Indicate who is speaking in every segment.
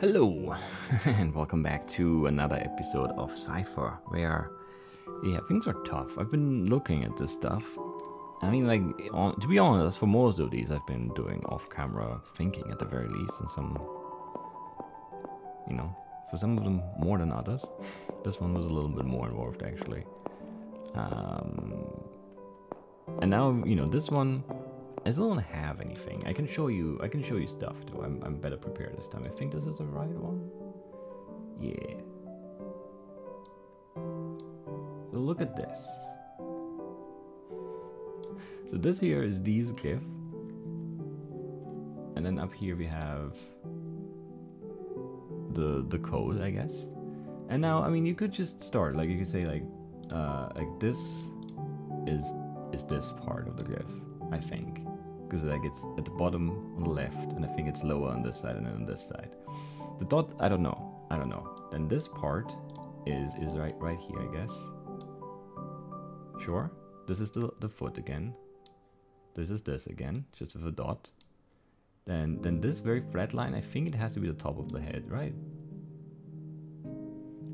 Speaker 1: Hello, and welcome back to another episode of Cypher, where, yeah, things are tough. I've been looking at this stuff. I mean, like, on, to be honest, for most of these, I've been doing off-camera thinking at the very least, and some, you know, for some of them more than others. This one was a little bit more involved, actually. Um, and now, you know, this one, I still don't have anything. I can show you. I can show you stuff too. I'm, I'm better prepared this time. I think this is the right one. Yeah. So look at this. So this here is these glyph. And then up here we have the the code, I guess. And now, I mean, you could just start. Like you could say like, uh, like this is is this part of the glyph, I think because like it's at the bottom on the left and I think it's lower on this side and then on this side. The dot, I don't know, I don't know. Then this part is is right right here, I guess. Sure, this is the the foot again. This is this again, just with a dot. Then then this very flat line, I think it has to be the top of the head, right?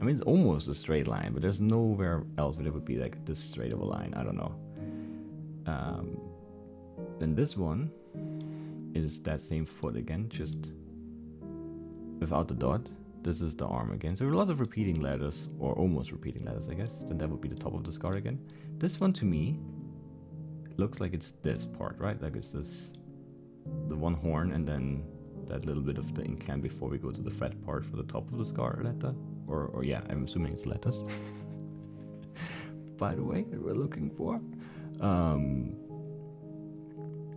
Speaker 1: I mean, it's almost a straight line, but there's nowhere else where it would be like this straight of a line. I don't know. Um, then this one is that same foot again, just without the dot. This is the arm again. So a lot of repeating letters, or almost repeating letters, I guess. Then that would be the top of the scar again. This one to me looks like it's this part, right? Like it's this, the one horn and then that little bit of the incline before we go to the fret part for the top of the scar letter. Or, or yeah, I'm assuming it's letters. By the way, that we're looking for. Um,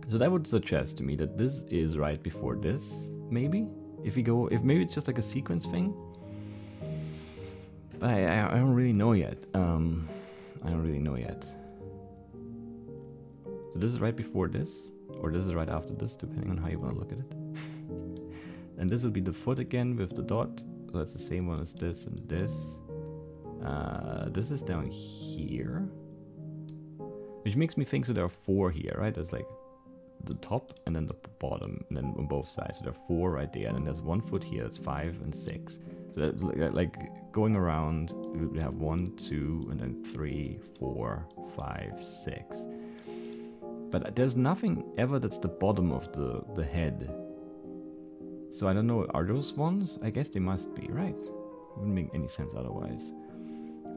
Speaker 1: so that would suggest to me that this is right before this, maybe? If we go, if maybe it's just like a sequence thing? But I, I, I don't really know yet. Um, I don't really know yet. So this is right before this, or this is right after this, depending on how you want to look at it. and this would be the foot again with the dot. So that's the same one as this and this. Uh, this is down here. Which makes me think so there are four here, right? There's like the top and then the bottom and then on both sides. So there are four right there. And then there's one foot here. That's five and six. So that, like uh, going around, we have one, two, and then three, four, five, six. But there's nothing ever that's the bottom of the, the head. So I don't know, are those ones? I guess they must be, right? Wouldn't make any sense otherwise.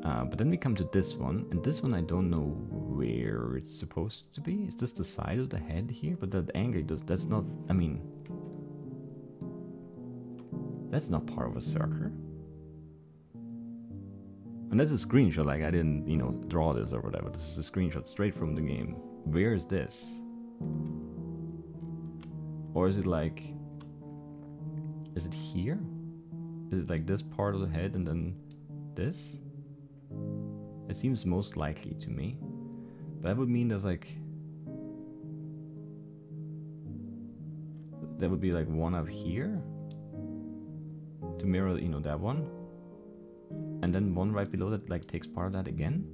Speaker 1: Uh, but then we come to this one, and this one I don't know where it's supposed to be. Is this the side of the head here? But that angle does that's not I mean that's not part of a circle. And that's a screenshot, like I didn't, you know, draw this or whatever. This is a screenshot straight from the game. Where is this? Or is it like is it here? Is it like this part of the head and then this? It seems most likely to me. But that would mean there's like... There would be like one up here. To mirror, you know, that one. And then one right below that like takes part of that again.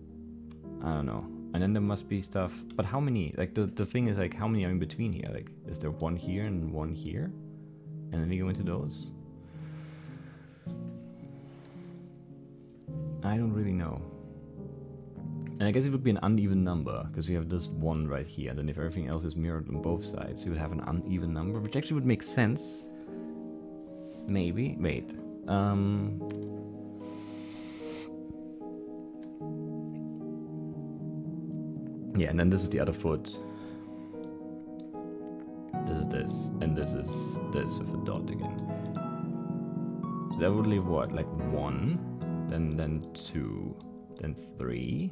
Speaker 1: I don't know. And then there must be stuff. But how many? Like the, the thing is like how many are in between here? Like is there one here and one here? And then we go into those. I don't really know. And I guess it would be an uneven number, because we have this one right here, and then if everything else is mirrored on both sides, we would have an uneven number, which actually would make sense. Maybe. Wait. Um... Yeah, and then this is the other foot. This is this, and this is this with a dot again. So that would leave what, like one, then then two, then three,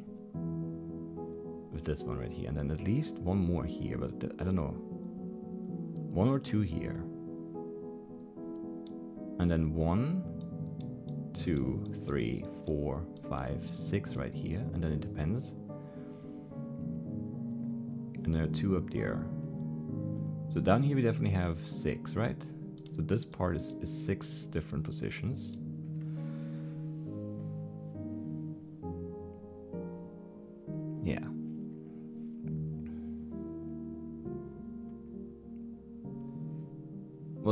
Speaker 1: with this one right here. And then at least one more here, but I don't know. One or two here. And then one, two, three, four, five, six right here. And then it depends. And there are two up there. So down here we definitely have six, right? So this part is, is six different positions.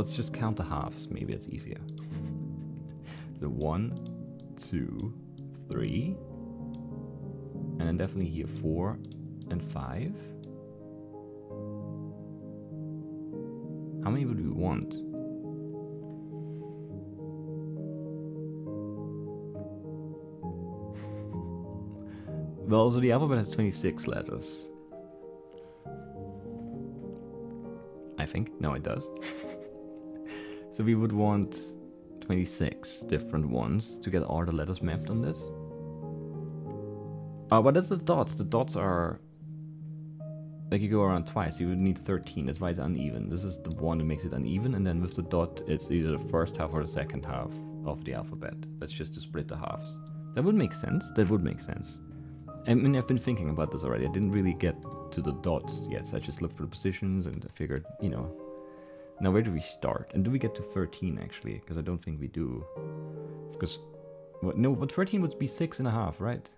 Speaker 1: Let's just count the halves. Maybe it's easier. So one, two, three, and then definitely here four and five. How many would we want? Well, so the alphabet has 26 letters. I think. No, it does. so we would want 26 different ones to get all the letters mapped on this. Uh, but that's the dots. The dots are... Like you go around twice, you would need 13. That's why it's uneven. This is the one that makes it uneven, and then with the dot, it's either the first half or the second half of the alphabet. That's just to split the halves. That would make sense. That would make sense. I mean, I've been thinking about this already. I didn't really get to the dots yet. So I just looked for the positions and I figured, you know. Now, where do we start? And do we get to 13 actually? Because I don't think we do. Because, what, no, but 13 would be six and a half, right?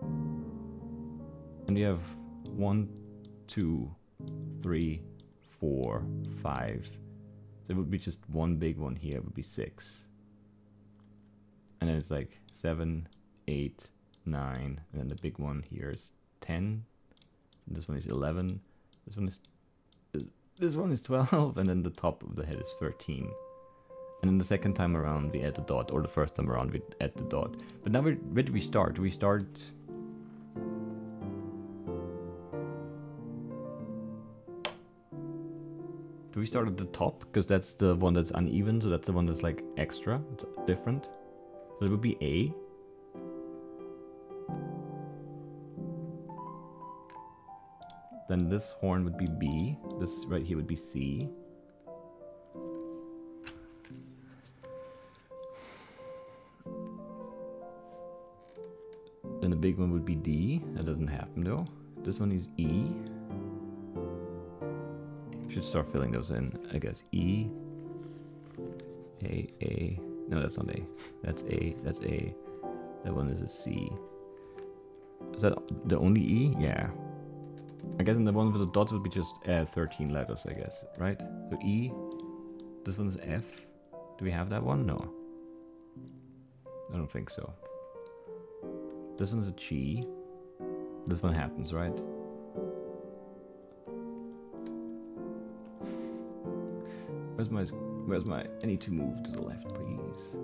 Speaker 1: And we have one, two, three, four, five. So it would be just one big one here. It would be six. And then it's like seven, eight, 9, and then the big one here is 10. This one is 11. This one is this one is 12, and then the top of the head is 13. And then the second time around we add the dot, or the first time around we add the dot. But now where, do we start? Do we start... Do we start at the top? Because that's the one that's uneven, so that's the one that's like extra, it's different. So it would be A, Then this horn would be B. This right here would be C. Then the big one would be D. That doesn't happen though. This one is E. Should start filling those in, I guess. E. A, A. No, that's not A. That's A. That's A. That one is a C. Is that the only E? Yeah. I guess in the one with the dots would be just uh, 13 letters, I guess, right? So E, this one is F. Do we have that one? No. I don't think so. This one is a G. This one happens, right? Where's my, where's my, I need to move to the left, please.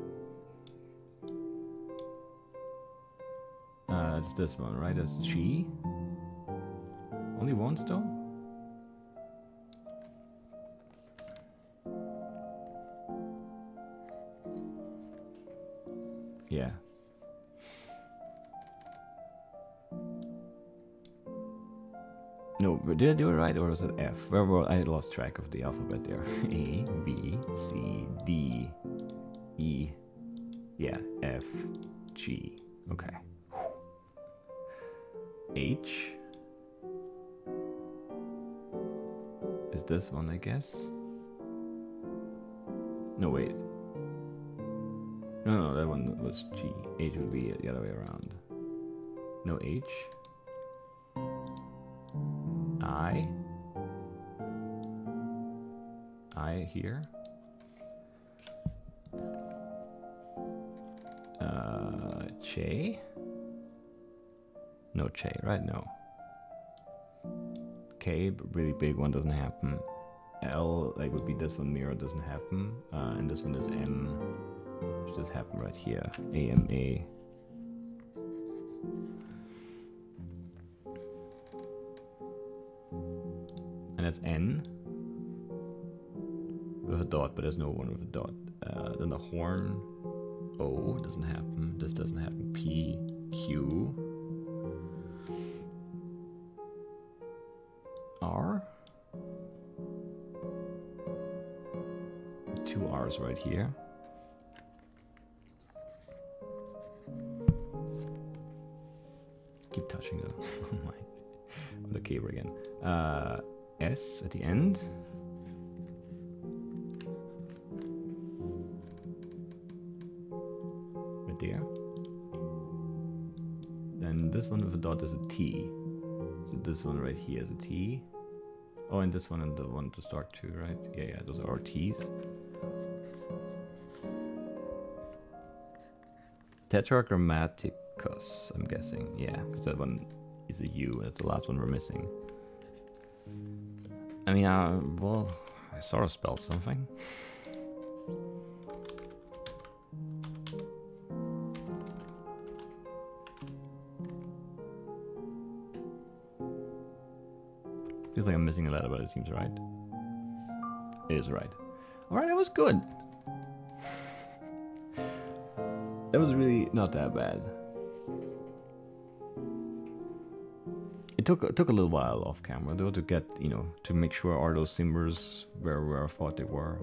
Speaker 1: Uh, it's this one, right? That's G. Only one still? Yeah. No, did I do it right or was it F? Where were I lost track of the alphabet there. A, B, C, D, E, yeah, F, G. Okay. H, is this one, I guess. No, wait. No, no, that one was G. H would be the other way around. No H. I. I here. Uh, J? No J, right? No. K, but really big one doesn't happen. L, like would be this one mirror doesn't happen. Uh, and this one is M, which does happen right here. A, M, A. And that's N with a dot, but there's no one with a dot. Uh, then the horn, O doesn't happen. This doesn't happen. P, Q, R. Two R's right here. Keep touching the, the cable again. Uh, S at the end. Right there. Then this one with a dot is a T. So this one right here is a T. Oh, and this one and the one to start too, right? Yeah, yeah, those are T's. Tetragrammaticus, I'm guessing. Yeah, because that one is a U. That's the last one we're missing. I mean, uh, well, I sort of spelled something. Missing a letter, but it seems right. It is right. Alright, that was good. That was really not that bad. It took it took a little while off camera though to get you know to make sure all those symbols were where I thought they were.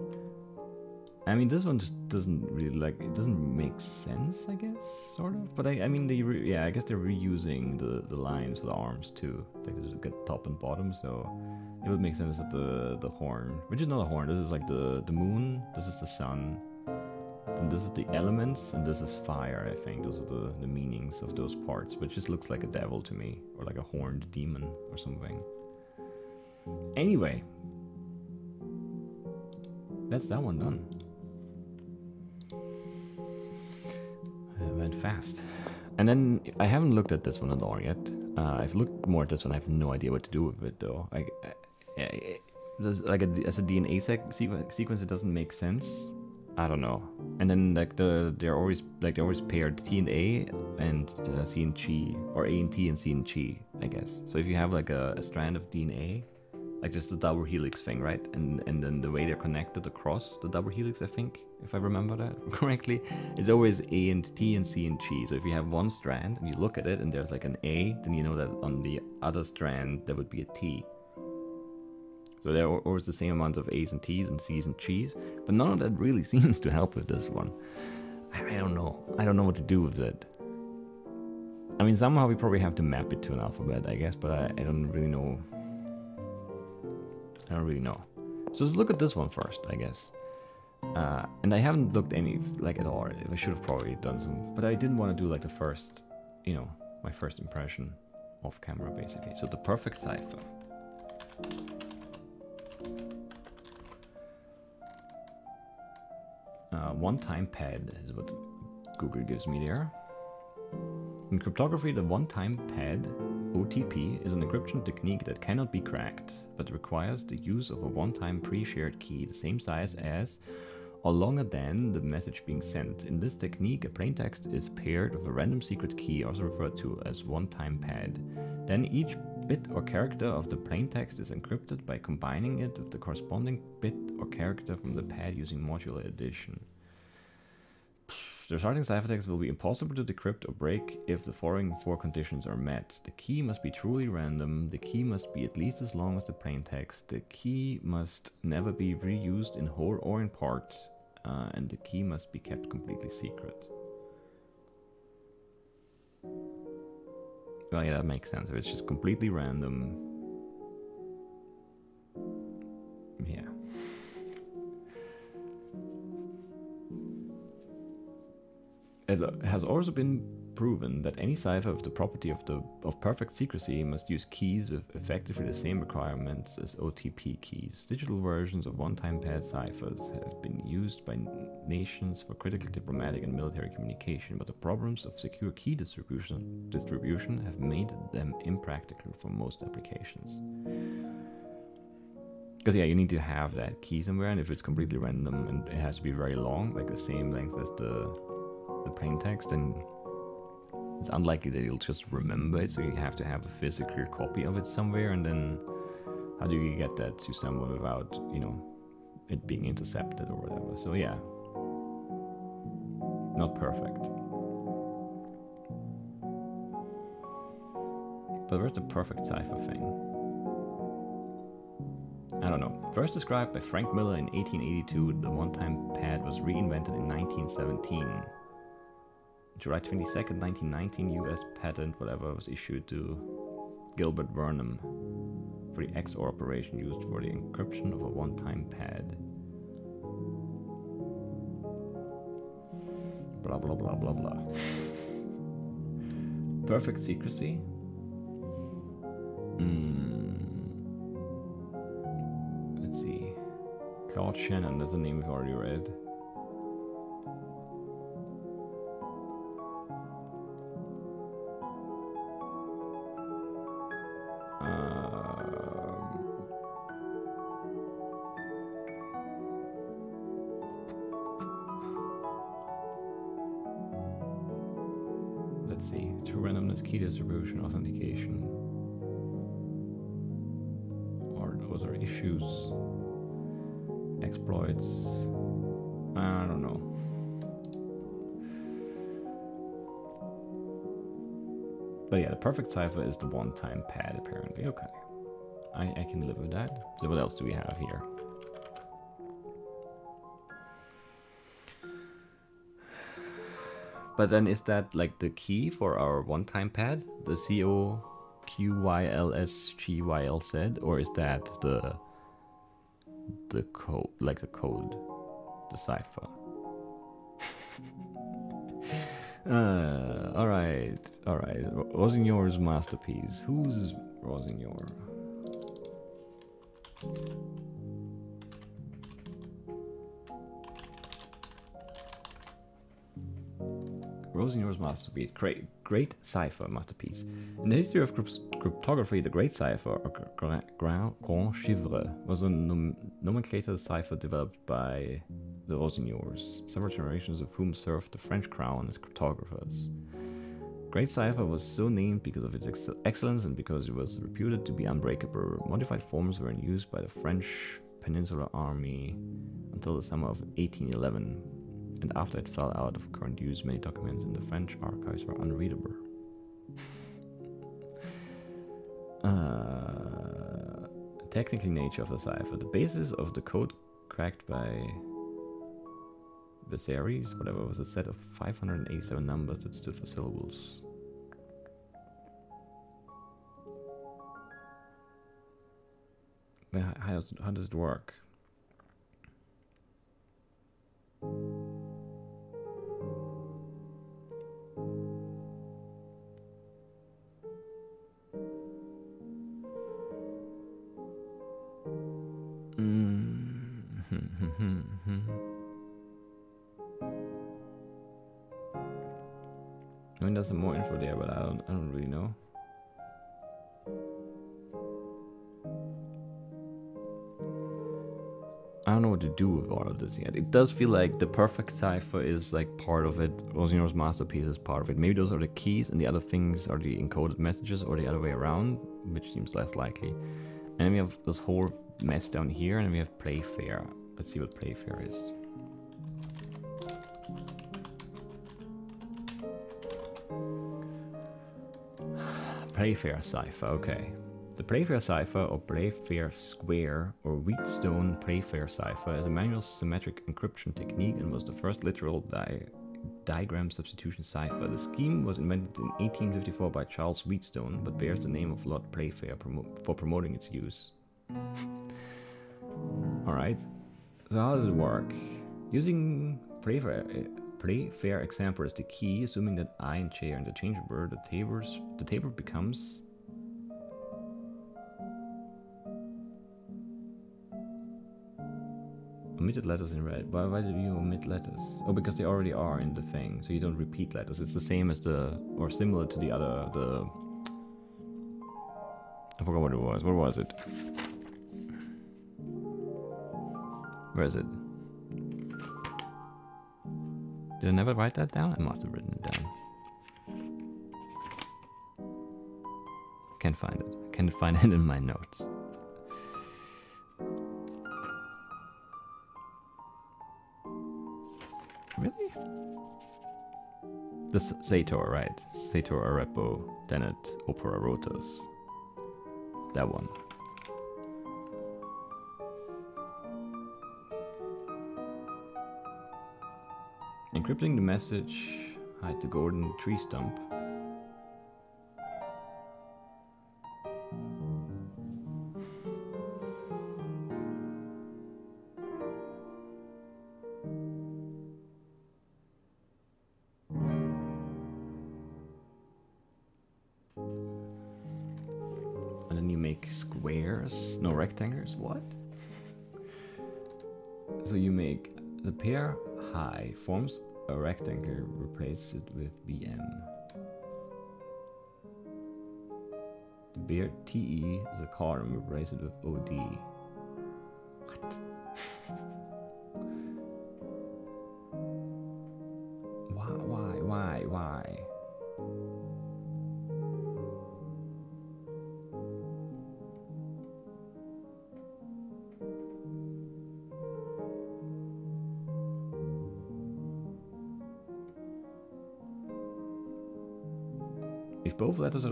Speaker 1: I mean, this one just doesn't really like it doesn't make sense, I guess, sort of. But I, I mean, they yeah, I guess they're reusing the the lines for the arms too. Like there's a top and bottom, so it would make sense that the the horn, which is not a horn, this is like the the moon, this is the sun, and this is the elements, and this is fire. I think those are the the meanings of those parts. It just looks like a devil to me, or like a horned demon or something. Anyway, that's that one done. It went fast. And then I haven't looked at this one at all yet. Uh, I've looked more at this one. I have no idea what to do with it though. I, I like a, as a DNA sec sequence, it doesn't make sense. I don't know. And then like the they're always like they're always paired T and A and uh, C and G or A and T and C and G, I guess. So if you have like a, a strand of DNA, like just the double helix thing, right? And and then the way they're connected across the double helix, I think, if I remember that correctly, is always A and T and C and G. So if you have one strand and you look at it and there's like an A, then you know that on the other strand there would be a T. So there are always the same amount of A's and T's and C's and G's, but none of that really seems to help with this one. I, I don't know. I don't know what to do with it. I mean, somehow we probably have to map it to an alphabet, I guess, but I, I don't really know. I don't really know. So let's look at this one first, I guess. Uh, and I haven't looked any like at all. I should have probably done some, but I didn't want to do like the first, you know, my first impression off camera, basically. So the perfect cipher. Uh, one-time pad is what Google gives me there. In cryptography, the one-time pad, OTP, is an encryption technique that cannot be cracked, but requires the use of a one-time pre-shared key the same size as or longer than the message being sent. In this technique, a plaintext is paired with a random secret key, also referred to as one-time pad. Then each bit or character of the plaintext is encrypted by combining it with the corresponding bit or character from the pad using modular addition. The starting ciphertext will be impossible to decrypt or break if the following four conditions are met. The key must be truly random, the key must be at least as long as the plaintext, the key must never be reused in whole or in part, uh, and the key must be kept completely secret. Well, yeah, that makes sense. If it's just completely random, yeah. It has also been proven that any cipher of the property of the of perfect secrecy must use keys with effectively the same requirements as OTP keys. Digital versions of one-time pad ciphers have been used by nations for critical diplomatic and military communication, but the problems of secure key distribution distribution have made them impractical for most applications. Because yeah, you need to have that key somewhere, and if it's completely random and it has to be very long, like the same length as the the plain text, and it's unlikely that you'll just remember it, so you have to have a physical copy of it somewhere, and then how do you get that to someone without, you know, it being intercepted or whatever? So yeah, not perfect. But where's the perfect cipher thing? I don't know. First described by Frank Miller in 1882, the one-time pad was reinvented in 1917. July 22nd, 1919, US patent, whatever, was issued to Gilbert Vernam for the XOR operation used for the encryption of a one-time pad. Blah blah blah blah blah. Perfect secrecy. Mm. Let's see. Claude Shannon, that's a name we've already read. Cipher is the one-time pad, apparently. Okay. I, I can live with that. So what else do we have here? But then is that like the key for our one-time pad? The C O Q Y L S G Y L Z? Or is that the the code like the code? The cipher? Uh alright, alright. Rossignol's masterpiece. Who's Rossignol? Rossignol's masterpiece, great, great cipher masterpiece. In the history of cryptography, the Great Cipher, or Grand, Grand Chiffre, was a nom nomenclator cipher developed by the Rossignols, several generations of whom served the French crown as cryptographers. Great Cipher was so named because of its ex excellence and because it was reputed to be unbreakable. Modified forms were in use by the French Peninsular Army until the summer of 1811 and after it fell out of current use, many documents in the French archives were unreadable. uh, technical nature of the cipher. The basis of the code cracked by Bazeries, whatever, was a set of 587 numbers that stood for syllables. How does, how does it work? Yet. It does feel like the perfect cipher is like part of it. Rossignol's masterpiece is part of it. Maybe those are the keys and the other things are the encoded messages or the other way around, which seems less likely. And then we have this whole mess down here and we have Playfair. Let's see what Playfair is. Playfair cipher, okay. The Playfair cipher or Playfair square or Wheatstone Playfair cipher is a manual symmetric encryption technique and was the first literal di digram substitution cipher. The scheme was invented in 1854 by Charles Wheatstone but bears the name of Lord Playfair promo for promoting its use. Alright, so how does it work? Using Playfair, Playfair example as the key, assuming that i and j are interchangeable, the, tables, the table becomes Omitted letters in red. Why, why did you omit letters? Oh, because they already are in the thing, so you don't repeat letters. It's the same as the, or similar to the other, the... I forgot what it was. What was it? Where is it? Did I never write that down? I must have written it down. Can't find it. Can't find it in my notes. The Sator, right? Sator Arepo, Tenet, Opera Rotas. That one. Encrypting the message, hide the golden tree stump. Forms a rectangle, replace it with BM. The bear TE is a column, replace it with OD.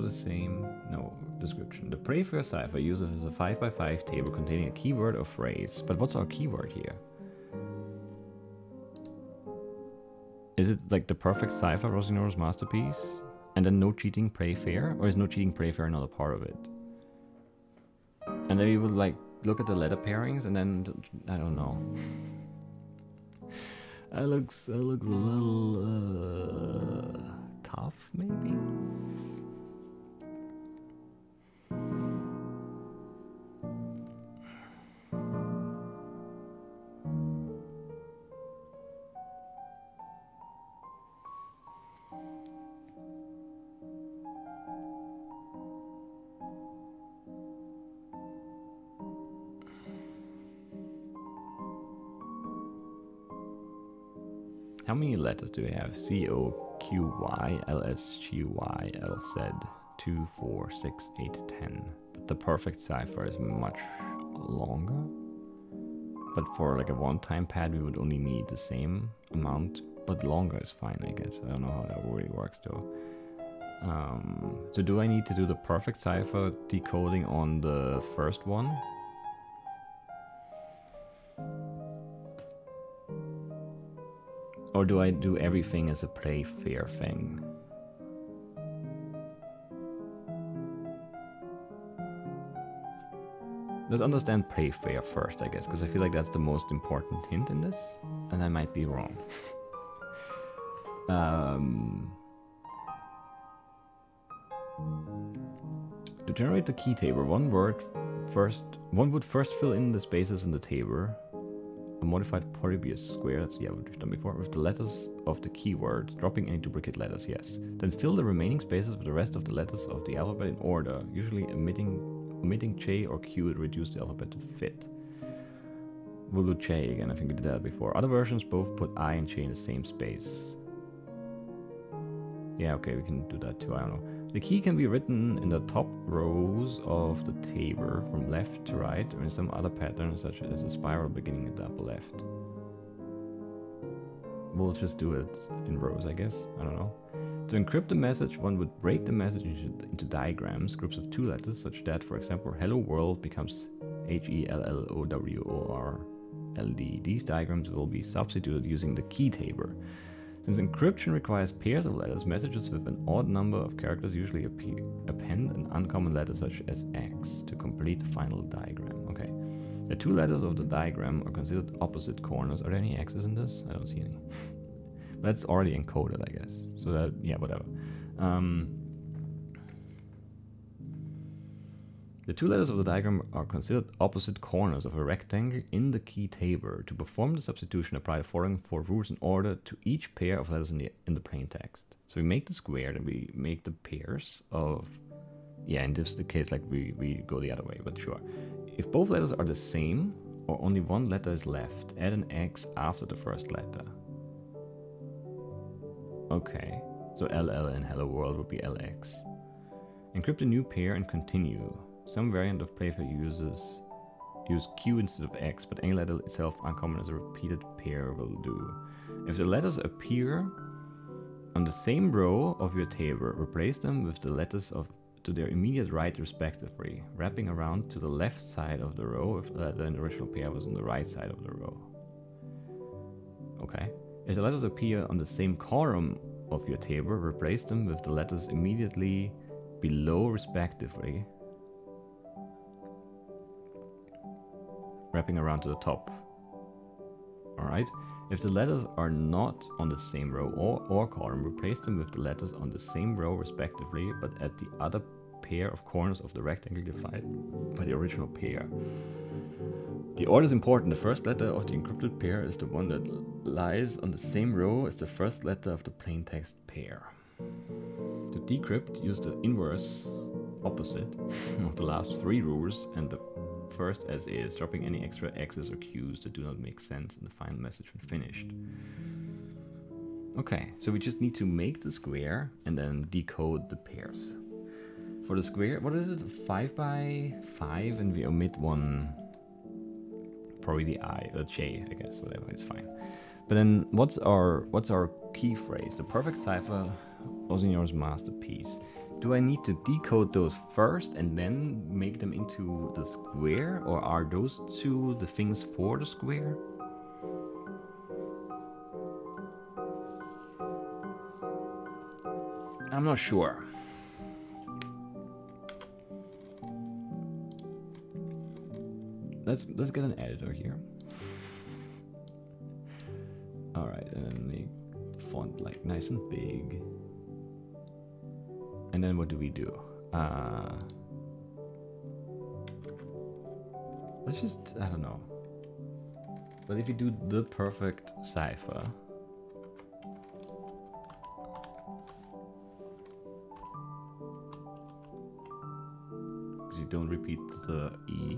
Speaker 1: The same, no description. The Playfair cipher uses a 5x5 table containing a keyword or phrase. But what's our keyword here? Is it like the perfect cipher, Rosinora's masterpiece? And then no cheating, pray fair? Or is no cheating, pray fair not a part of it? And then we would like look at the letter pairings and then, I don't know. that looks, that looks a little uh, tough, maybe? Letters do we have? C O Q Y L S G Y L Z 2, 4, 6, 8, 10. But the perfect cipher is much longer. But for like a one-time pad, we would only need the same amount, but longer is fine, I guess. I don't know how that really works though. Um, so do I need to do the perfect cipher decoding on the first one? Or do I do everything as a play fair thing? Let's understand play fair first, I guess, because I feel like that's the most important hint in this, and I might be wrong. um, to generate the key table, one word first, one would first fill in the spaces in the table a modified Polybius square, that's yeah, what we've done before, with the letters of the keyword, dropping any duplicate letters, yes. Then fill the remaining spaces with the rest of the letters of the alphabet in order, usually omitting, omitting J or Q to reduce the alphabet to fit. We'll do J again, I think we did that before. Other versions both put I and J in the same space. Yeah, okay, we can do that too, I don't know. The key can be written in the top rows of the table from left to right or in some other pattern such as a spiral beginning at the upper left. We'll just do it in rows, I guess. I don't know. To encrypt the message, one would break the message into, into digrams, groups of two letters, such that, for example, hello world becomes H-E-L-L-O-W-O-R-L-D. These digrams will be substituted using the key table. Since encryption requires pairs of letters, messages with an odd number of characters usually append an uncommon letter such as X to complete the final digram. Okay. The two letters of the digram are considered opposite corners. Are there any X's in this? I don't see any. That's already encoded, I guess. So that, yeah, whatever. Um, The two letters of the digram are considered opposite corners of a rectangle in the key table. To perform the substitution, apply the following four rules in order to each pair of letters in the, in the plain text. So we make the square, and we make the pairs of... Yeah, in this the case, like we, we go the other way, but sure. If both letters are the same, or only one letter is left, add an X after the first letter. Okay, so LL in Hello World would be LX. Encrypt a new pair and continue. Some variant of Playfair uses use Q instead of X, but any letter itself uncommon as a repeated pair will do. If the letters appear on the same row of your table, replace them with the letters of to their immediate right respectively, wrapping around to the left side of the row if the letter in the original pair was on the right side of the row. Okay. If the letters appear on the same column of your table, replace them with the letters immediately below respectively, wrapping around to the top. Alright, if the letters are not on the same row or, or column, replace them with the letters on the same row respectively, but at the other pair of corners of the rectangle divided by the original pair. The order is important. The first letter of the encrypted pair is the one that lies on the same row as the first letter of the plain text pair. To decrypt, use the inverse opposite of the last three rules and the first as is, dropping any extra X's or Q's that do not make sense in the final message when finished. Okay, so we just need to make the square and then decode the pairs. For the square, what is it? 5 by 5 and we omit one, probably the I, or J, I guess, whatever, it's fine. But then what's our what's our key phrase? The perfect cipher, Osinyor's masterpiece. Do I need to decode those first and then make them into the square? Or are those two the things for the square? I'm not sure. Let's let's get an editor here. Alright, and then make font like nice and big. And then what do we do? Uh, let's just, I don't know. But if you do the perfect cipher, you don't repeat the E.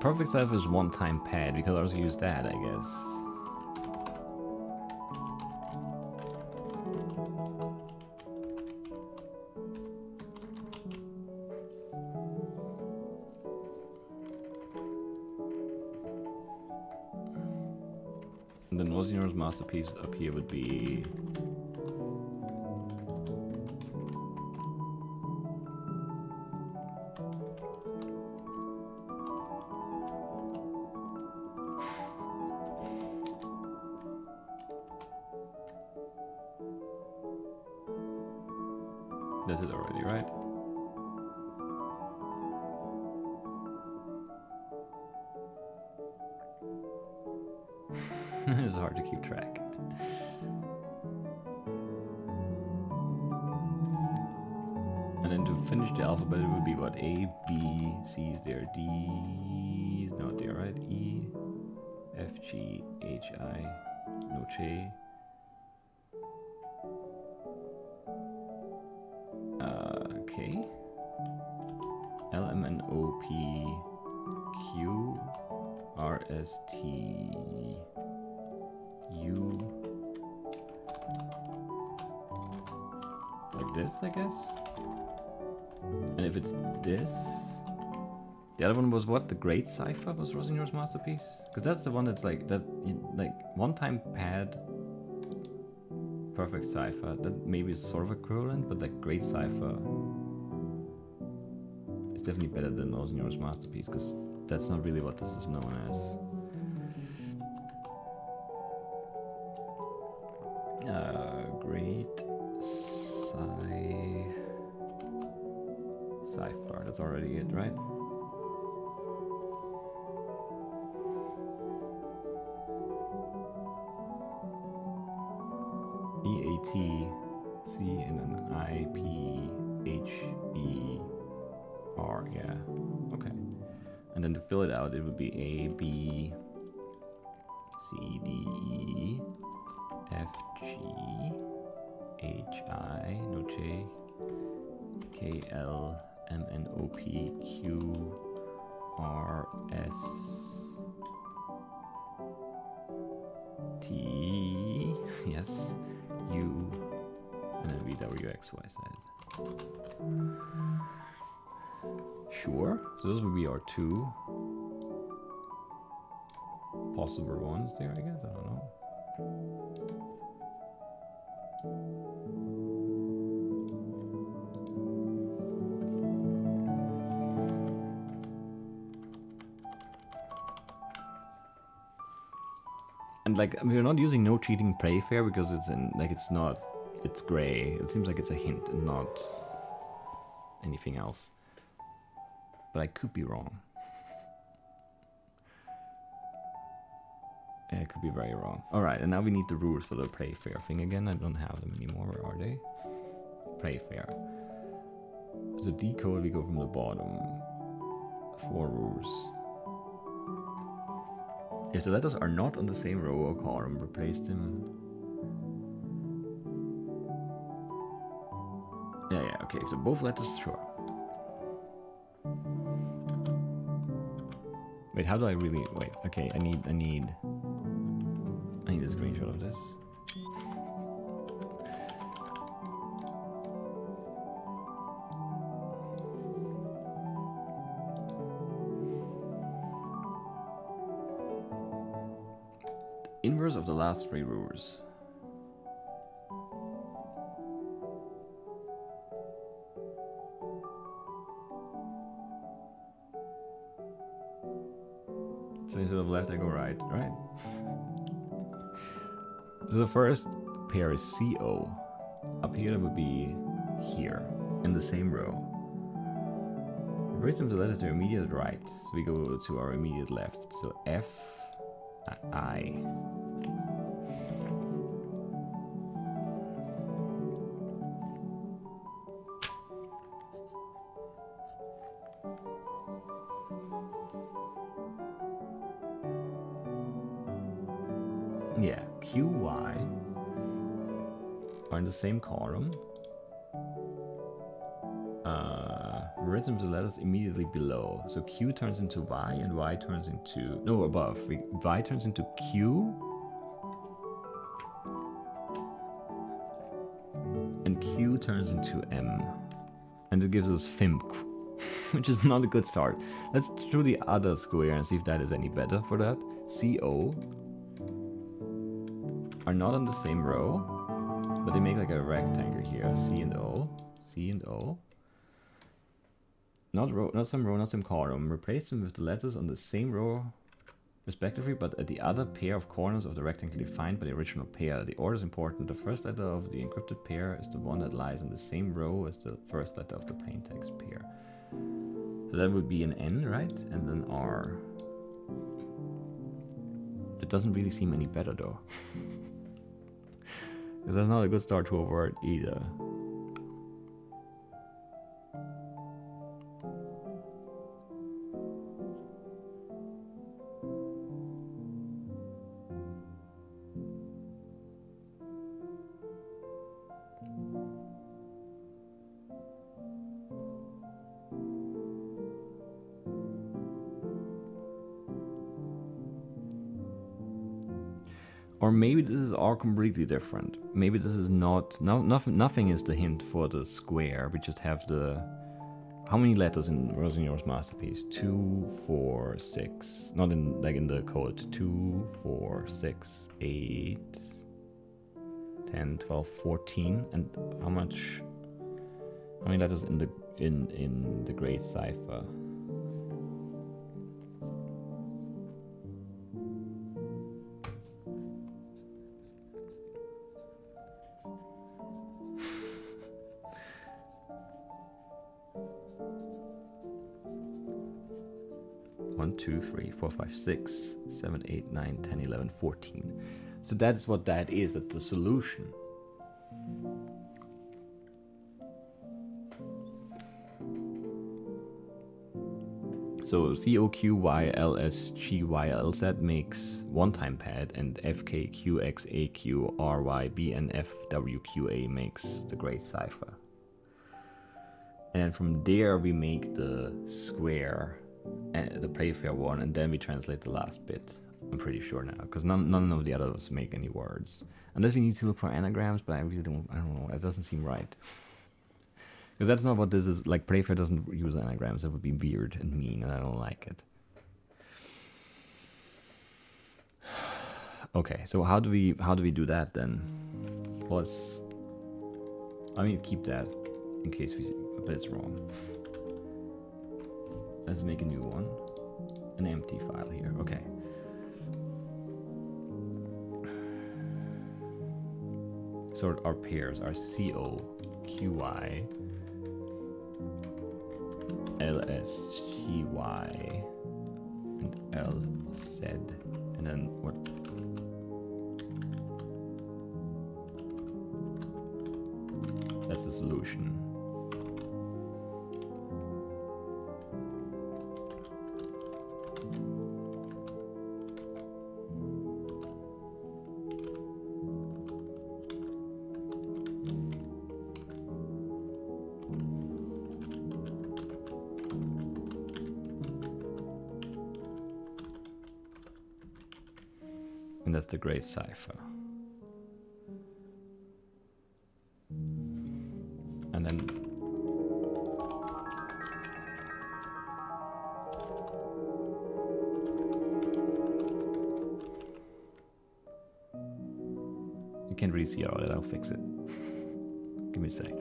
Speaker 1: perfect cipher is one-time pad. because I also use that, I guess. And then Rosinore's masterpiece up here would be what? The Great Cipher was Rosinore's masterpiece? Because that's the one that's like, that, like, one-time pad, perfect cipher. That maybe is sort of equivalent, but like Great Cipher is definitely better than Rosinore's masterpiece, because that's not really what this is known as. Uh, great. Cipher, that's already it, right? T C and then I P H E R, yeah. Okay. And then to fill it out, it would be A B C D E F G H I, no J, K L M N O P Q R S T, yes, U, and then V W X Y Z. Sure, so those would be our two possible ones there, I guess. I don't know. Like we're not using no cheating Playfair because it's in like it's not it's gray. It seems like it's a hint and not anything else. But I could be wrong. Yeah, it could be very wrong. All right, and now we need the rules for the Playfair thing again. I don't have them anymore. Where are they? prey Playfair. So decode, we go from the bottom. Four rules. If the letters are not on the same row or column, replace them. Yeah, yeah, okay. If they're both letters, sure. Wait, how do I really wait? Okay, I need I need I need a screenshot of this. Of the last three rulers. So instead of left, I go right, right? So the first pair is CO. Up here, it would be here, in the same row. Replace them the letter to immediate right. So we go to our immediate left. So F, I. same column. Uh, rhythm the letters immediately below. So Q turns into Y and Y turns into no above. Y turns into Q and Q turns into M, and it gives us FIMP, which is not a good start. Let's do the other square and see if that is any better for that. CO are not on the same row, but they make like a rectangle here. C and O, C and O. Not row, not some row, not some column. Replace them with the letters on the same row, respectively, but at the other pair of corners of the rectangle defined by the original pair. The order is important. The first letter of the encrypted pair is the one that lies in the same row as the first letter of the plain text pair. So that would be an N, right? And then R. That doesn't really seem any better though. Because that's not a good start to a word either. All completely different. Maybe this is not, no, nothing, nothing is the hint for the square. We just have the, how many letters in Rossignol's masterpiece? Two, four, six. Not in, like in the code. Two, four, six, eight, 10, 12, 14. And how much, how many letters in the, in, in the great cipher? 4, 5, 6, 7, 8, 9, 10, 11, 14. So that is what that is, that's the solution. So COQYLSGYLZ makes one-time pad and FKQXAQRYBNFWQA makes the great cipher. And from there we make the square and the Playfair one, and then we translate the last bit. I'm pretty sure now, because none, none of the others make any words. Unless we need to look for anagrams, but I really don't, I don't know, it doesn't seem right. Because that's not what this is. Like Playfair doesn't use anagrams. It would be weird and mean, and I don't like it. Okay, so how do we how do we do that then? Let's. I mean, keep that in case we, but it's wrong. Let's make a new one. An empty file here, okay. Sort our pairs our CO, and LZ, and then what that's the solution. That's the great cipher. And then You can't really see all that, I'll fix it. Give me a sec.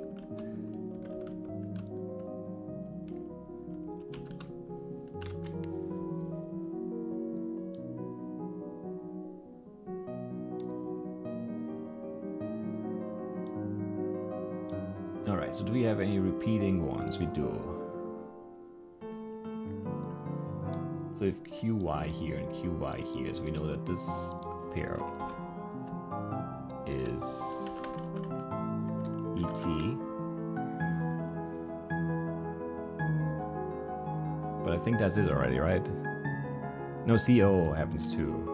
Speaker 1: Repeating ones? We do. So if QY here and QY here, so we know that this pair is ET. But I think that's it already, right? No, CO happens too.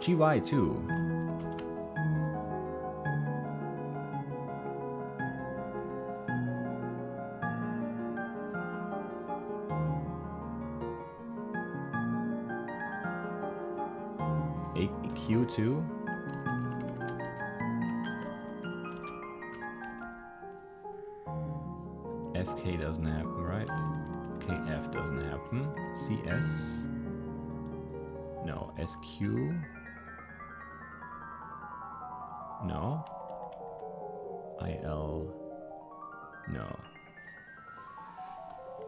Speaker 1: GY too. Q2. FK doesn't happen, right? KF doesn't happen. CS. No. SQ. No. IL. No.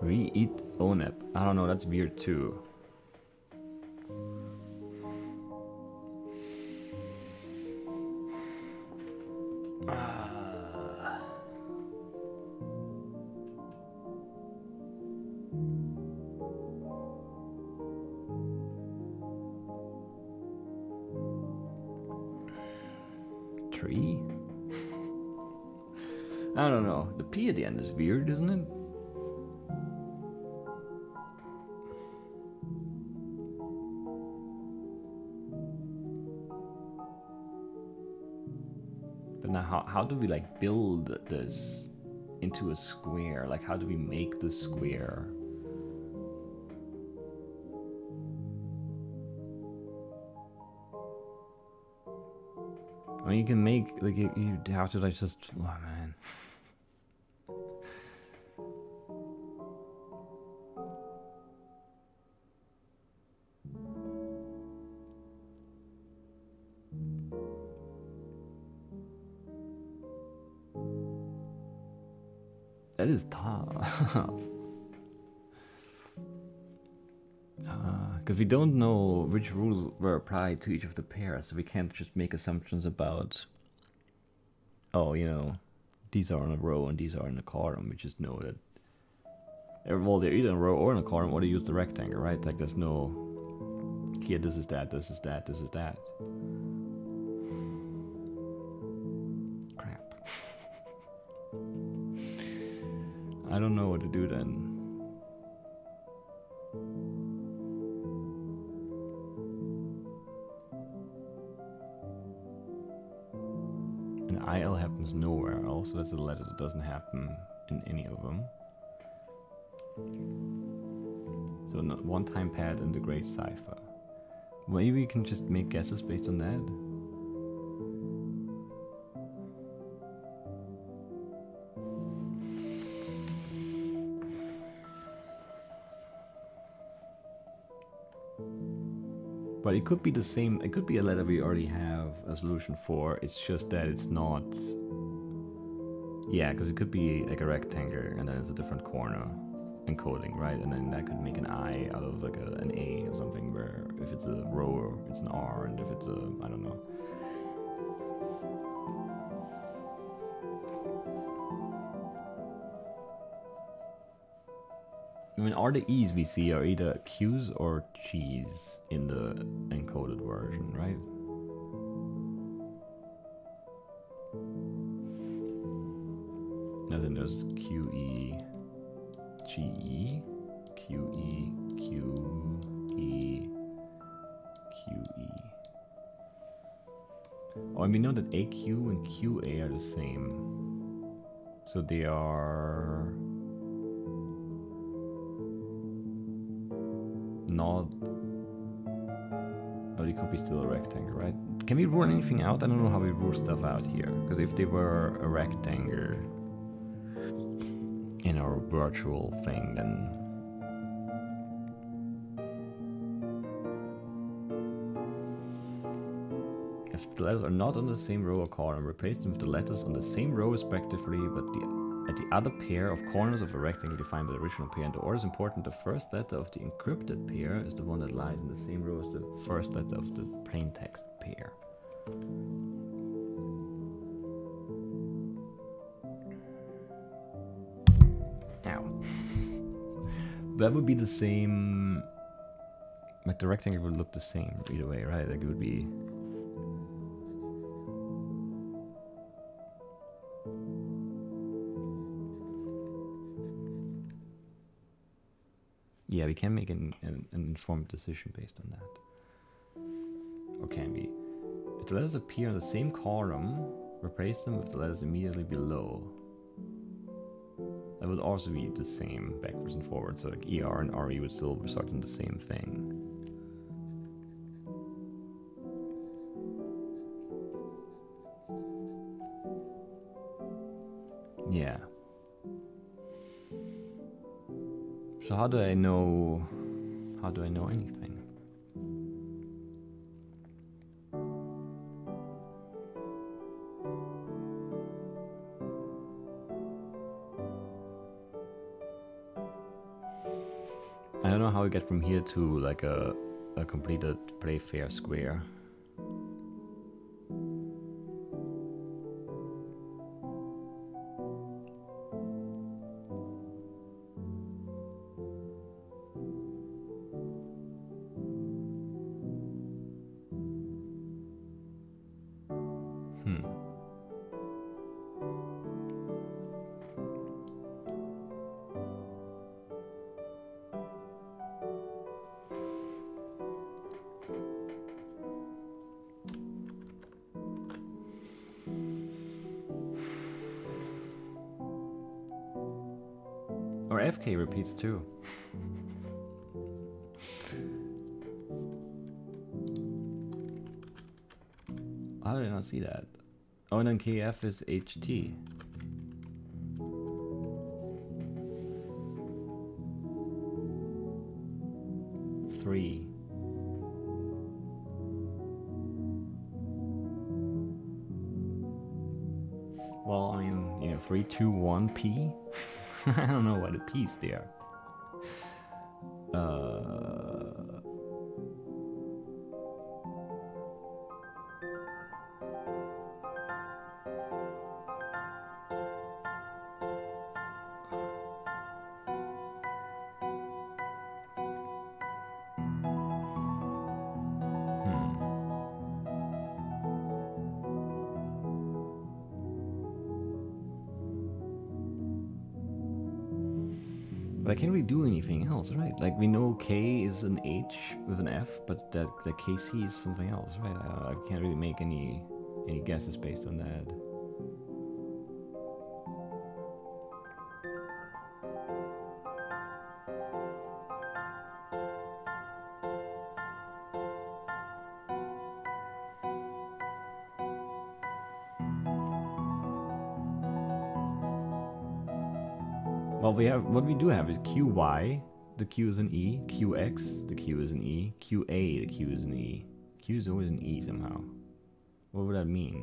Speaker 1: Re-eat ONEP. I don't know, that's weird too. Tree? I don't know. The P at the end is weird, isn't it? How, do we like build this into a square? Like, how do we make the square? I mean, you can make like you, you have to like just oh were applied to each of the pairs, so we can't just make assumptions about, oh, you know, these are in a row and these are in a column. We just know that, eh, well, they're either in a row or in a column, or they use the rectangle, right? Like there's no, here, this is that, this is that, this is that. Crap. I don't know what to do then. IL happens nowhere else, so that's a letter that doesn't happen in any of them. So not one time pad in the great cipher. Maybe we can just make guesses based on that. But it could be the same, it could be a letter we already have a solution for, it's just that it's not... Yeah, because it could be like a rectangle and then it's a different corner encoding, right? And then that could make an I out of like a, an A or something where if it's a row, it's an R, and if it's a, I don't know. I mean, all the E's we see are either Q's or G's in the encoded version, right? As in there's QE, GE, QE, QE, QE. Oh, and we know that AQ and QA are the same. So they are... not. Oh, they could be still a rectangle, right? Can we rule anything out? I don't know how we rule stuff out here. Because if they were a rectangle in our virtual thing, then If the letters are not on the same row or column, replace them with the letters on the same row respectively, but the at the other pair of corners of a rectangle defined by the original pair. And the order is important. The first letter of the encrypted pair is the one that lies in the same row as the first letter of the plain text pair. Now, that would be the same. Like the rectangle would look the same either way, right? Like it would be can make an, an, an, informed decision based on that. Or can we? If the letters appear on the same column, replace them with the letters immediately below. That would also be the same backwards and forwards, so like ER and RE would still result in the same thing. Yeah. So how do I know how do I know anything? I don't know how we get from here to like a, a completed Playfair square. Too. How did I not see that? Oh, and then KF is HT. Three. Well, I mean, you know, three, two, one, P. I don't know what a piece they Uh, can we do anything else, right? Like we know K is an H with an F, but that the KC is something else, right? I, I can't really make any any guesses based on that. Have what we do have is QY, the Q is an E, QX, the Q is an E, QA, the Q is an E. Q is always an E somehow. What would that mean?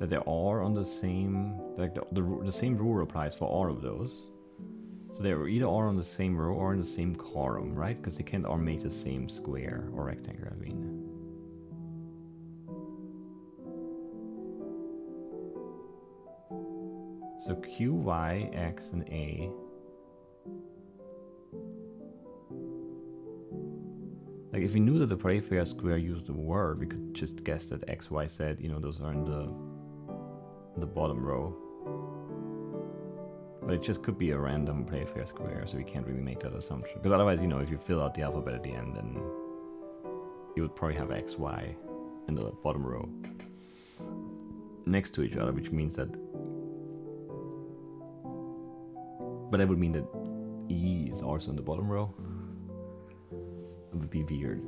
Speaker 1: That they are on the same, like the, the, the same rule applies for all of those. So they either are on the same row or in the same column, right? Because they can't all make the same square or rectangle, I mean. So Q, Y, X, and A. Like if we knew that the Playfair square used the word, we could just guess that X, Y, Z, you know, those are in the the bottom row. But it just could be a random Playfair square, so we can't really make that assumption. Because otherwise, you know, if you fill out the alphabet at the end, then you would probably have X, Y in the bottom row next to each other, which means that. But that would mean that E is also in the bottom row. It would be weird.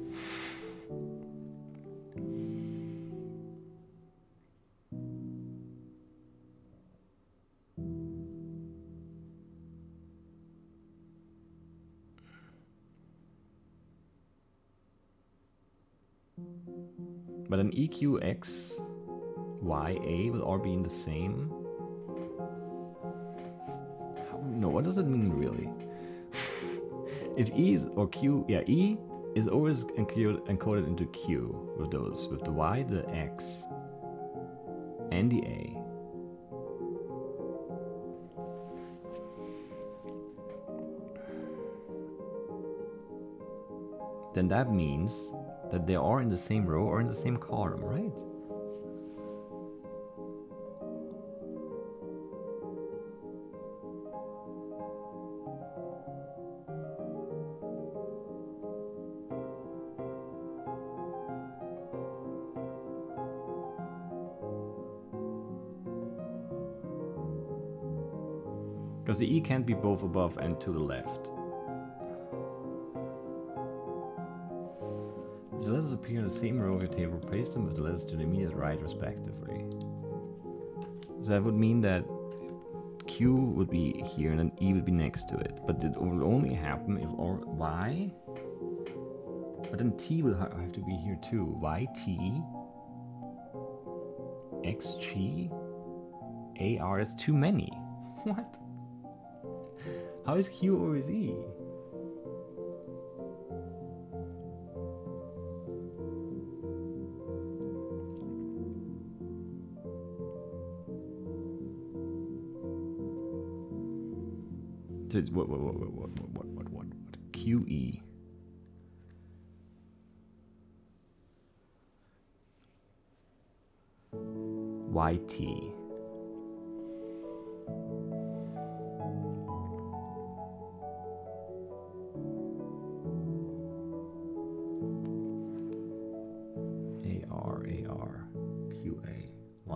Speaker 1: But an EQX, YA will all be in the same. No, what does it mean really? if E is or Q, yeah, E is always encoded into Q with those, with the Y, the X, and the A. Then that means that they are in the same row or in the same column, right? Because the E can't be both above and to the left. The letters appear in the same row of your table, place them with the letters to the immediate right respectively. So that would mean that Q would be here and then E would be next to it. But it will only happen if or Y. But then T will ha have to be here too. YT. XG. AR. That's too many. What? How is Q always E? What, what, what, what, what, what, what, what, what, QE. YT.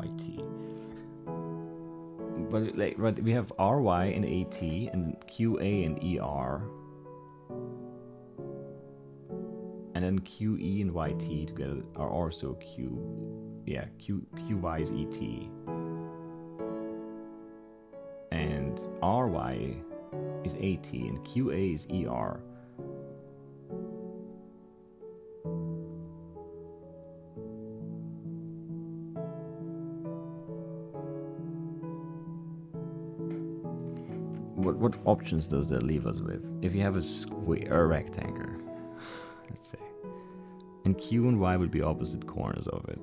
Speaker 1: YT. But like, right, we have RY and AT and QA and ER. And then QE and YT together are also Q, yeah, Q, QY is ET. And RY is AT and QA is ER. What options does that leave us with? If you have a square, a rectangle, let's say, and Q and Y would be opposite corners of it,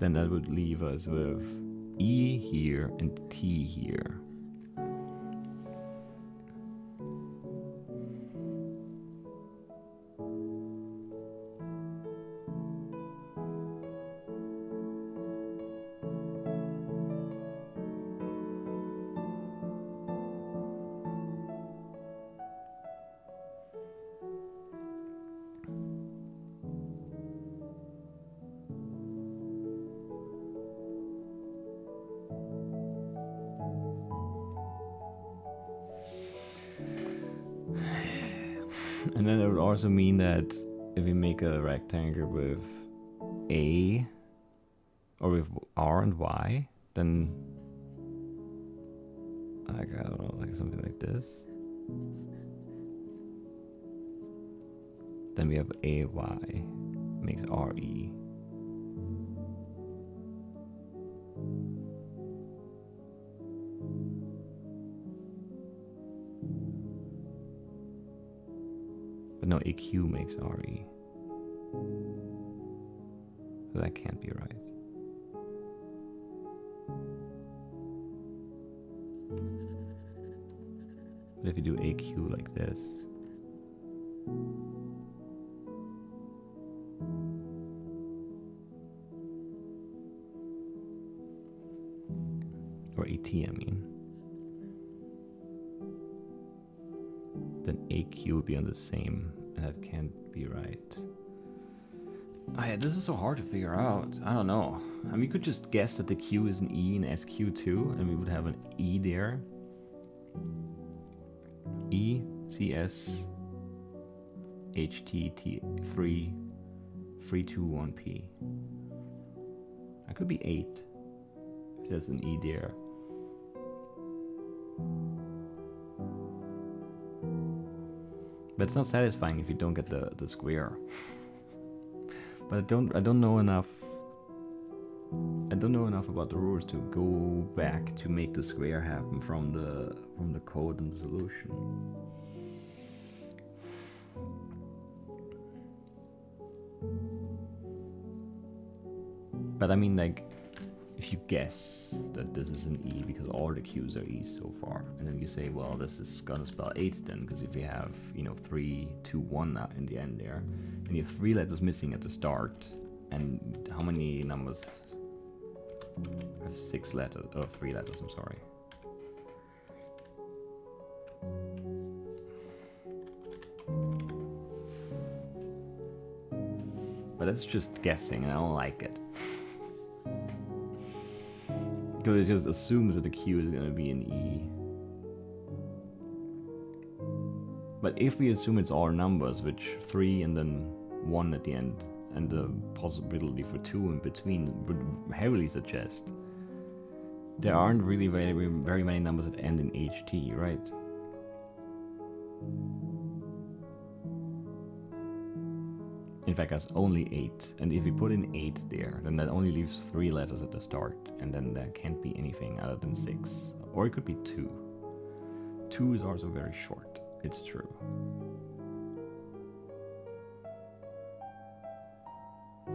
Speaker 1: then that would leave us with E here and T here. We have AY makes RE. But no, AQ makes RE. So that can't be right. But if you do AQ like this, or AT, I mean. Then AQ would be on the same, and that can't be right. Oh yeah, this is so hard to figure out. I don't know. I mean, we could just guess that the Q is an E and SQ too, and we would have an E there. E, C, S, H, T, T, 3, 321P. That could be 8. If there's an E there. But it's not satisfying if you don't get the, the square. but I don't I don't know enough I don't know enough about the rules to go back to make the square happen from the from the code and the solution. But I mean like if you guess that this is an E because all the Q's are E's so far, and then you say, well, this is gonna spell 8 then, because if you have, you know, 3, 2, 1 in the end there, and you have 3 letters missing at the start, and how many numbers? I have 6 letters, oh, 3 letters, I'm sorry. But that's just guessing, and I don't like it. Because it just assumes that the Q is going to be an E. But if we assume it's all numbers, which 3 and then 1 at the end, and the possibility for 2 in between would heavily suggest there aren't really very, very many numbers that end in HT, right? In fact, that's only 8. And if we put in 8 there, then that only leaves 3 letters at the start. And then there can't be anything other than 6. Or it could be 2. 2 is also very short. It's true.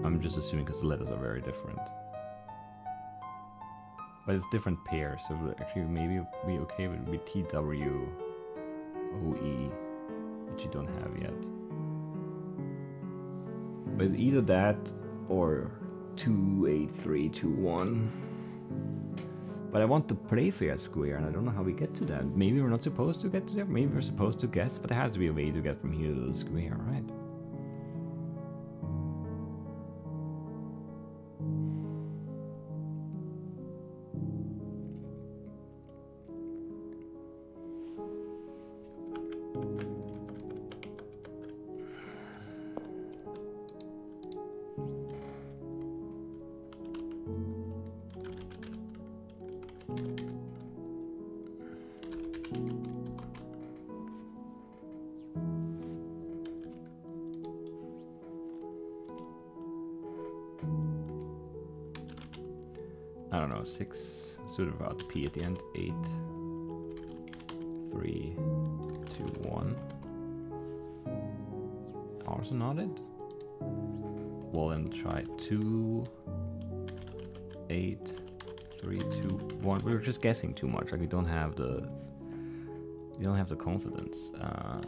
Speaker 1: I'm just assuming because the letters are very different. But it's different pairs, so actually maybe be okay with TWOE, TW which you don't have yet. But it's either that or 28321. But I want the Playfair square, and I don't know how we get to that. Maybe we're not supposed to get to there. Maybe we're supposed to guess, but there has to be a way to get from here to the square, right? P at the end. Eight, three, two, one. Also not it. Well, then try two. two, eight, three, two, one. We were just guessing too much. Like we don't have the, we don't have the confidence. Uh,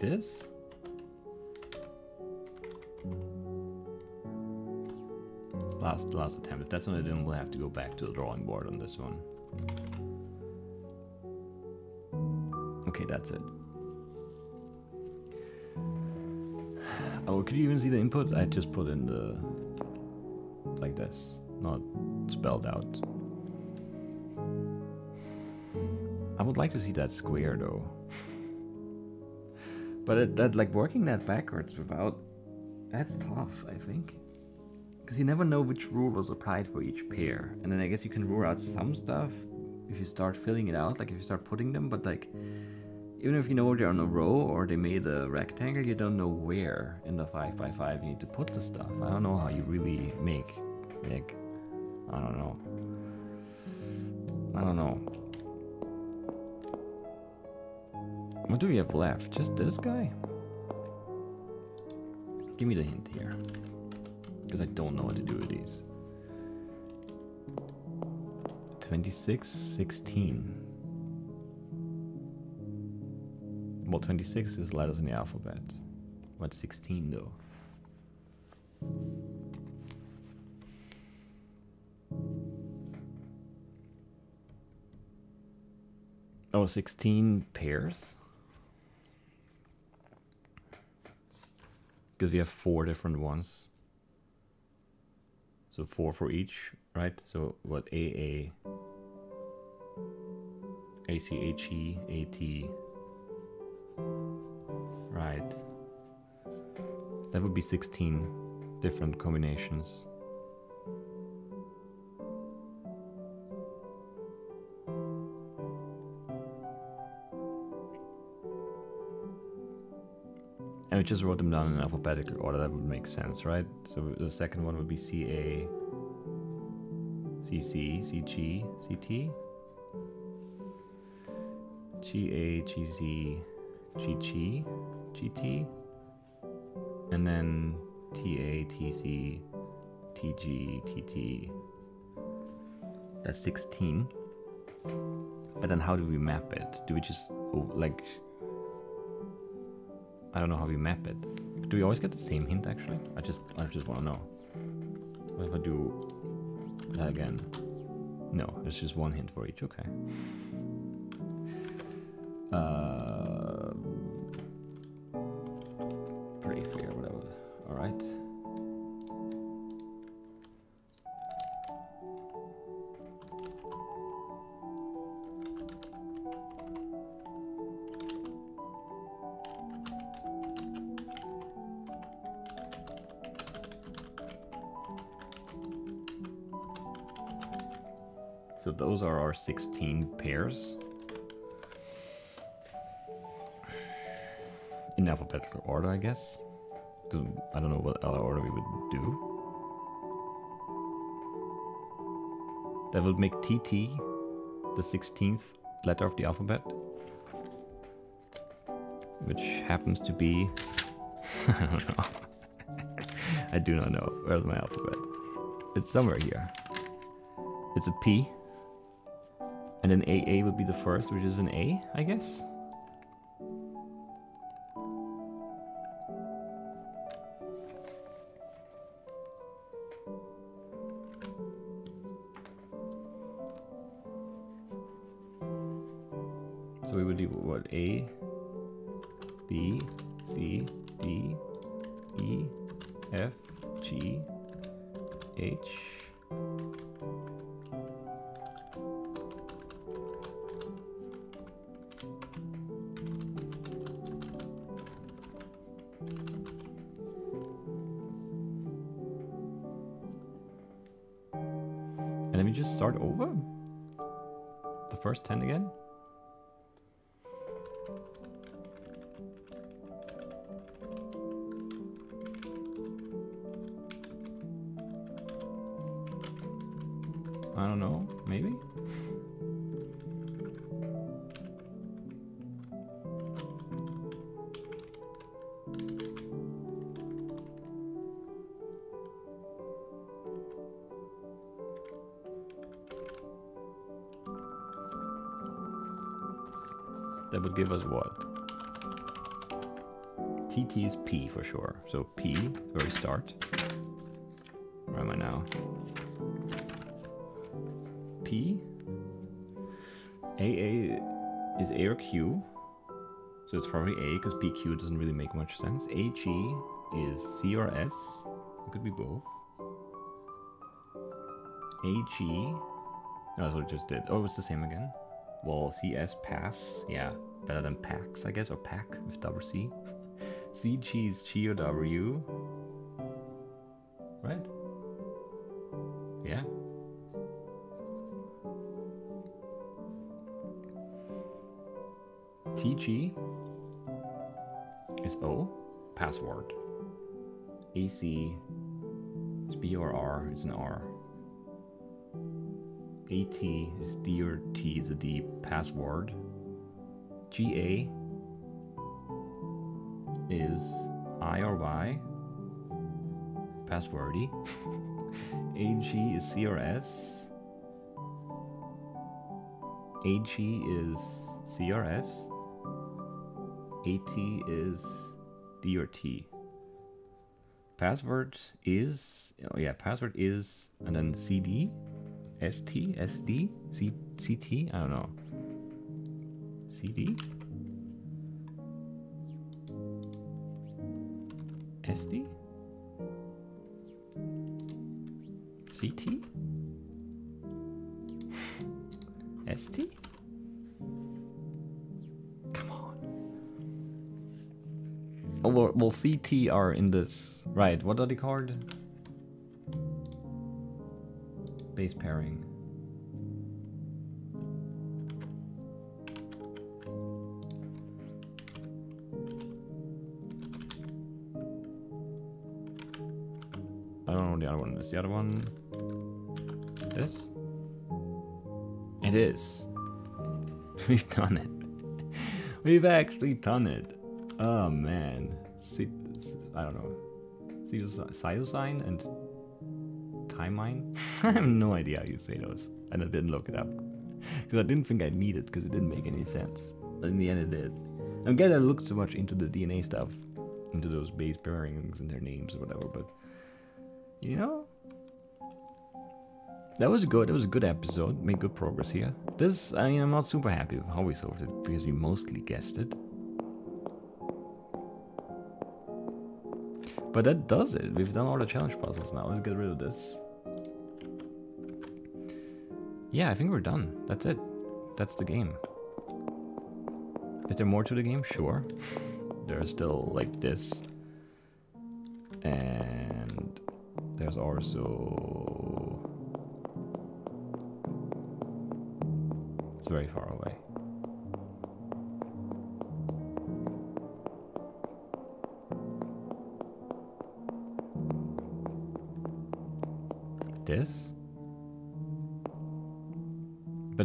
Speaker 1: like this. Last, last attempt. If that's what I do, we'll have to go back to the drawing board on this one. Okay, that's it. Oh, could you even see the input? I just put in the... like this, not spelled out. I would like to see that square though. But it, that like working that backwards without that's tough, I think. Because you never know which rule was applied for each pair. And then I guess you can rule out some stuff if you start filling it out, like if you start putting them, but like even if you know they're on a row or they made a rectangle, you don't know where in the 5 by 5 you need to put the stuff. I don't know how you really make, like, I don't know. I don't know. What do we have left? Just this guy? Give me the hint here. Because I don't know what to do with these. 26, 16. Well, 26 is letters in the alphabet. What 16 though? Oh, 16 pairs? Because we have four different ones. So four for each, right? So what AA, right? That would be 16 different combinations. And we just wrote them down in alphabetical order, that would make sense, right? So the second one would be CA, CC, CG, CT, GA, GZ, GG, GT, and then TA, TC, TG, TT. That's 16. But then how do we map it? Do we just, oh, like, I don't know how we map it. Do we always get the same hint actually? I just I just want to know. What if I do that again? No, there's just one hint for each. Okay. Uh, pretty fair, whatever. All those are our 16 pairs. In alphabetical order, I guess. Because I don't know what other order we would do. That would make TT the 16th letter of the alphabet. Which happens to be... I don't know. I do not know. Where's my alphabet? It's somewhere here. It's a P. And then AA would be the first, which is an A, I guess. I don't know, maybe? That would give us what? TT is P for sure. So P, very start. Where am I now? AA is A or Q. So it's probably A because PQ doesn't really make much sense. AG is C or S. It could be both. AG. No, oh, that's what it just did. Oh, it's the same again. Well, CS pass. Yeah, better than PAX, I guess, or PAC with double C. CG is G or W. AC is B or R, it's an R. AT is D or T is a D, password. GA is I or Y, passwordy. AG is C or S. AG is CRS. AT is D or T. Password is, oh yeah, password is, and then CD, ST, SD, C, CT, I don't know. CD? SD? CT? ST? Oh, well, well, CT are in this. Right, what are they called? Base pairing. I don't know what the other one is. The other one. This? It is. We've done it. We've actually done it. Oh man. See, I don't know. Cytosine and Timine? I have no idea how you say those. And I didn't look it up. Because I didn't think I needed it because it didn't make any sense. But in the end it did. I'm glad I looked so much into the DNA stuff. Into those base pairings and their names or whatever, but you know, that was good. It was a good episode. Made good progress here. This, I mean, I'm not super happy with how we solved it because we mostly guessed it. But that does it. We've done all the challenge puzzles now. Let's get rid of this. Yeah, I think we're done. That's it. That's the game. Is there more to the game? Sure. There's still like this. And there's also... It's very far away.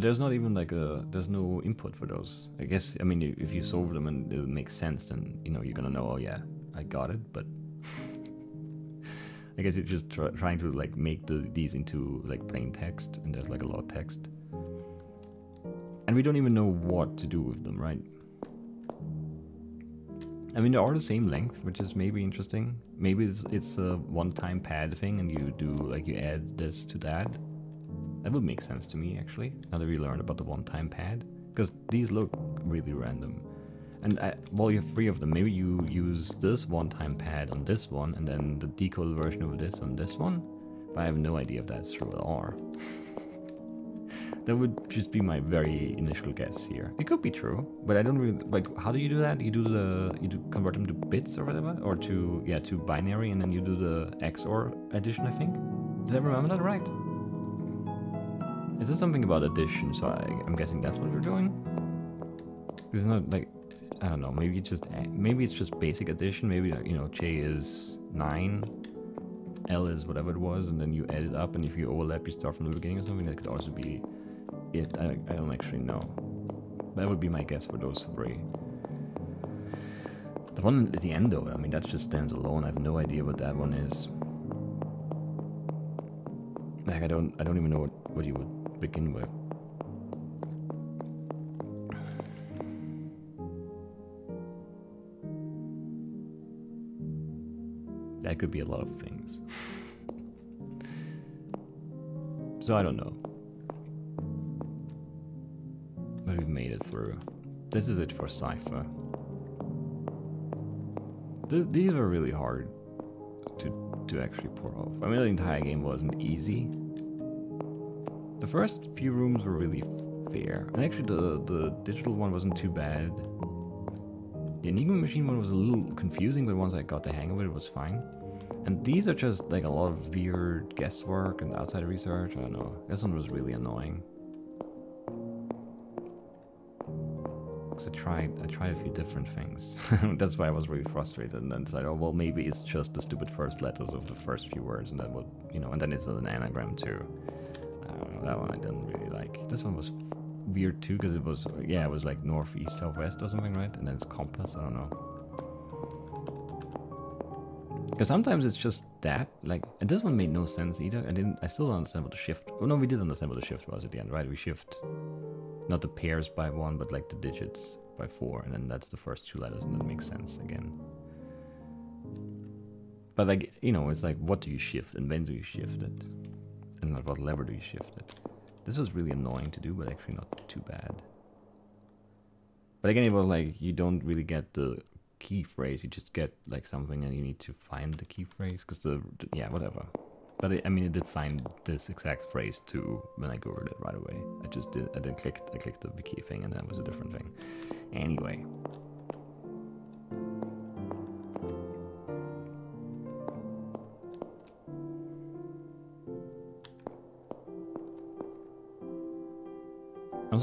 Speaker 1: There's not even like a, there's no input for those. I guess, I mean, if you solve them and it makes sense, then, you know, you're gonna know, oh yeah, I got it, but I guess you're just try trying to like make the, these into like plain text, and there's like a lot of text. And we don't even know what to do with them, right? I mean, they are all the same length, which is maybe interesting. Maybe it's, it's a one-time pad thing, and you do, like, you add this to that. That would make sense to me, actually, now that we learned about the one-time pad. Because these look really random. And I, well, you have three of them. Maybe you use this one-time pad on this one, and then the decoded version of this on this one. But I have no idea if that's true at all. that would just be my very initial guess here. It could be true, but I don't really like. How do you do that? You do the you do convert them to bits or whatever, or to yeah to binary, and then you do the XOR addition. I think. Did I remember that right? Is this something about addition? So I, I'm guessing that's what you're doing. It's not like I don't know. Maybe it's just maybe it's just basic addition. Maybe uh, you know J is nine, L is whatever it was, and then you add it up. And if you overlap, you start from the beginning or something. That could also be it. I, I don't actually know. That would be my guess for those three. The one at the end, though, I mean, that just stands alone. I have no idea what that one is. Like, I don't, I don't even know what, what you would begin with. That could be a lot of things. so I don't know. But we've made it through. This is it for Cypher. These were really hard to, to actually pour off. I mean, the entire game wasn't easy. The first few rooms were really fair. And actually, the, the digital one wasn't too bad. The Enigma machine one was a little confusing, but once I got the hang of it, it was fine. And these are just like a lot of weird guesswork and outside research. I don't know. This one was really annoying. Cause I tried, I tried a few different things. That's why I was really frustrated, and then decided, oh well, maybe it's just the stupid first letters of the first few words, and then would, you know, and then it's an anagram too. Know. That one I didn't really like. This one was weird too, because it was, yeah, it was like northeast, southwest or something, right? And then it's compass. I don't know. Because sometimes it's just that, like, and this one made no sense either. I didn't, I still don't understand what the shift, oh no, we did understand what the shift was at the end, right? We shift, not the pairs by one, but like the digits. by 4, and then that's the first two letters, and that makes sense again. But like, you know, it's like, what do you shift, and when do you shift it? And what lever do you shift it? This was really annoying to do, but actually not too bad. But again, it was like, you don't really get the key phrase, you just get like something and you need to find the key phrase, because the, yeah, whatever. But it, I mean, it did find this exact phrase too when I googled it right away. I just did, I did click, I clicked the key thing and that was a different thing. Anyway.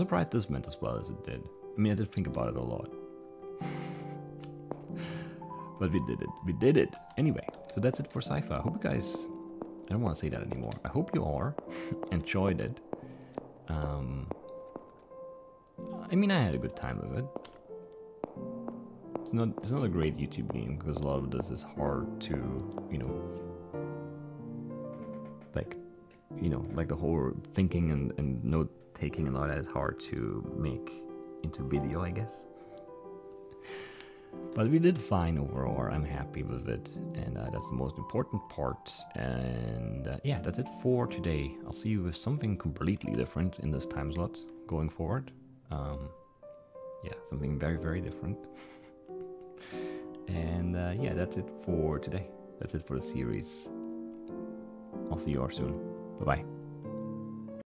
Speaker 1: Surprised this went as well as it did. I mean, I did think about it a lot. but we did it. We did it. Anyway, so that's it for Cypher. I hope you guys I don't want to say that anymore. I hope you are enjoyed it. Um, I mean, I had a good time with it. It's not it's not a great YouTube game because a lot of this is hard to you know like you know like the whole thinking and, and note taking and all that hard to make into video, I guess. But we did fine overall. I'm happy with it, and uh, that's the most important part. And uh, yeah, that's it for today. I'll see you with something completely different in this time slot going forward. Um, yeah, something very, very different. and uh, yeah, that's it for today. That's it for the series. I'll see you all soon. Bye bye.